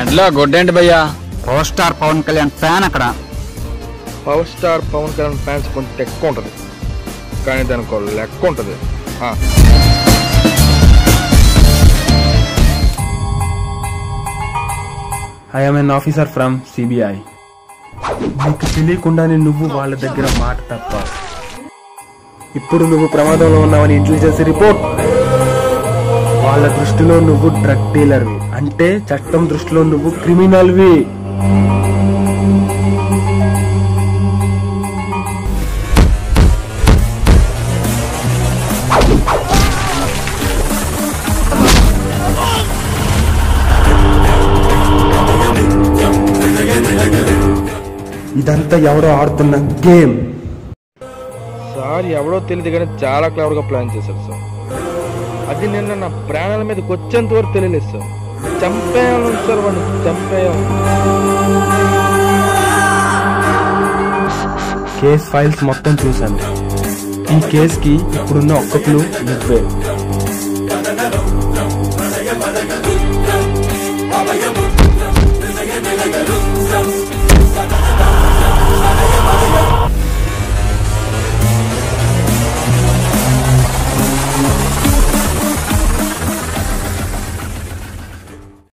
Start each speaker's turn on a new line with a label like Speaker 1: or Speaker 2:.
Speaker 1: గుడ్లా గొడ్డేంటి భయ్యా?
Speaker 2: Power star Pawan Kalyan fan అక్కడ.
Speaker 3: Power star Pawan Kalyan fans కొంచెం ఎక్కువ ఉంటుంది. కానీ దానికి ఒక లెక్క ఉంటుంది. ఆ.
Speaker 4: I am an officer from CBI నీకు తెలియకుండానే నువ్వు వాళ్ళ దగ్గర మాట తప్ప. ఇప్పుడు నువ్వు ప్రమాదంలో ఉన్నావని ఇంటెలిజెన్స్ రిపోర్ట్ వాళ్ళ దృష్టిలో నువ్వు డ్రగ్ డీలర్వి అంటే చట్టం దృష్టిలో నువ్వు క్రిమినల్వి. ఇదంతా ఎవడో ఆడుతున్న గేమ్.
Speaker 3: సార్ ఎవడో తెలియదు కానీ చాలా క్లవర్గా ప్లాన్ చేశారు సార్. అది నిన్న నా ప్రాణాల మీదకి వచ్చేంత వరకు తెలియలేదు సార్. చంపేయాలి సార్ వాడిని చంపేయం
Speaker 4: కేస్ ఫైల్స్ మొత్తం చూశాను. ఈ కేసుకి ఇప్పుడున్న ఒక్క క్లూ నువ్వే.